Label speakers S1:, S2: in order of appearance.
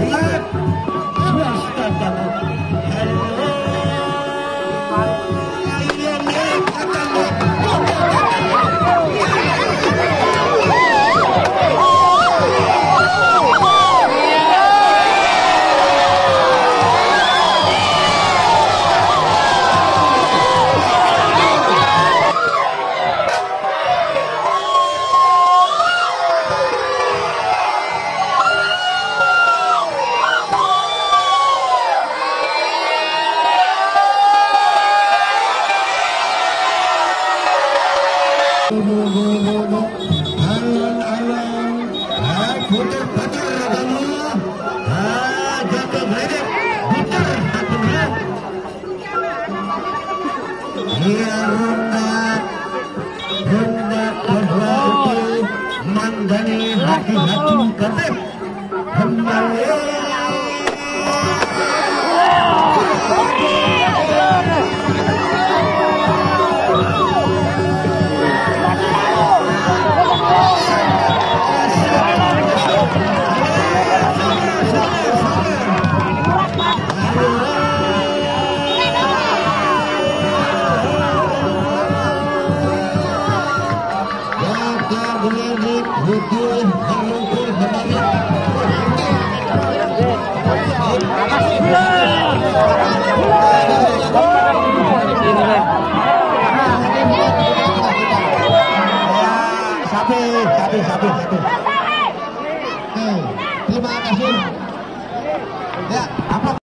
S1: lên ah, ah, Mandani hati-hati ketep menyambut hubung menumpul kembali. Sapi, sapi. Terima kasih. Ya.